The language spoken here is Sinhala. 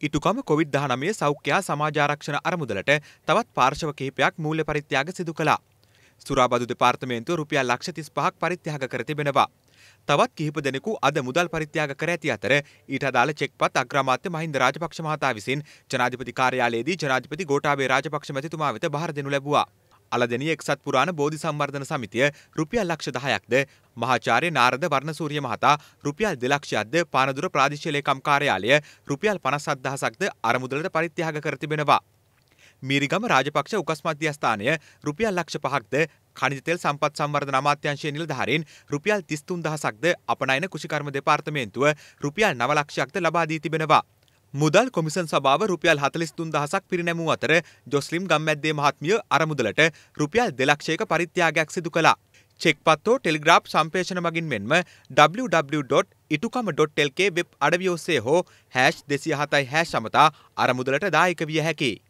ඉටුකම කොවිD-19 සෞඛ්‍ය සමාජාරක්ෂණ අරමුදලට තවත් පාර්ශව කිහිපයක් මූල්‍ය පරිත්‍යාග සිදු කළා. සුරාබදු දෙපාර්තමේන්තුව රුපියල් ලක්ෂ 35ක් පරිත්‍යාග කර තිබෙනවා. තවත් කිහිප දෙනෙකු අද මුදල් පරිත්‍යාග කර ඇති අතර ඊට අදාළ චෙක්පත් අග්‍රාමාත්‍ය මහින්ද රාජපක්ෂ මහතා විසින් ජනාධිපති කාර්යාලයේදී ජනාධිපති ගෝඨාභය රාජපක්ෂ මැතිතුමා වෙත බහර දෙනු ලැබුවා. අලදෙනිය එක්සත් පුරාණ බෝධි සංවර්ධන සමිතිය රුපියල් ලක්ෂ 10ක්ද මහාචාර්ය නාරද වර්ණසූරිය මහතා රුපියල් 2 පානදුර ප්‍රාදේශීය ලේකම් කාර්යාලය රුපියල් 57000ක්ද අරමුදලට පරිත්‍යාග කර තිබෙනවා. මීරිගම රාජපක්ෂ උකස් මධ්‍යස්ථානය රුපියල් ලක්ෂ පහක්ද කනිත තෙල් සම්පත් සංවර්ධන අමාත්‍යංශයේ නිලධාරීන් රුපියල් 33000ක්ද අපනයන කුෂිකර්ම දෙපාර්තමේන්තුව රුපියල් 9 ලක්ෂයක්ද ලබා දී තිබෙනවා. මුදල් කොමිසන් සභාව රුපියල් හතලිස්තුන් දහසක් පිරිනැමූ අතර ජොස්ලිම් ගම්මැද්දේ මහත්මිය අරමුදලට රුපියල් දෙලක්ෂයක පරිත්‍යාගයක් සිදු කළා. චෙක්පත්තෝ ටෙලිග්‍රාප් සම්පේෂණ මගින් මෙන්ම www.itukama.lk වෙබ් අඩවිය ඔස්සේ හෝ හැෂ් දෙසිය හතයි හැෂ් සමතා අරමුදලට දායක විය හැකියි.